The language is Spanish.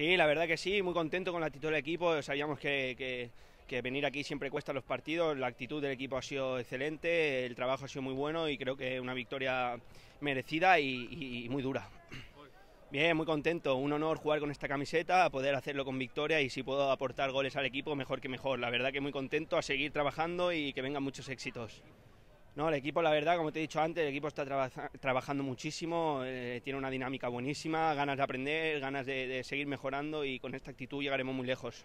Sí, la verdad que sí, muy contento con la actitud del equipo. Sabíamos que, venir aquí siempre cuesta los partidos. La actitud del equipo ha sido excelente, el trabajo ha sido muy bueno y creo que una victoria merecida y, muy dura. Bien, muy contento. Un honor jugar con esta camiseta, poder hacerlo con victoria y si puedo aportar goles al equipo, mejor que mejor. La verdad que muy contento a seguir trabajando y que vengan muchos éxitos. No, el equipo, la verdad, como te he dicho antes, el equipo está trabajando muchísimo, eh, tiene una dinámica buenísima, ganas de aprender, ganas de seguir mejorando y con esta actitud llegaremos muy lejos.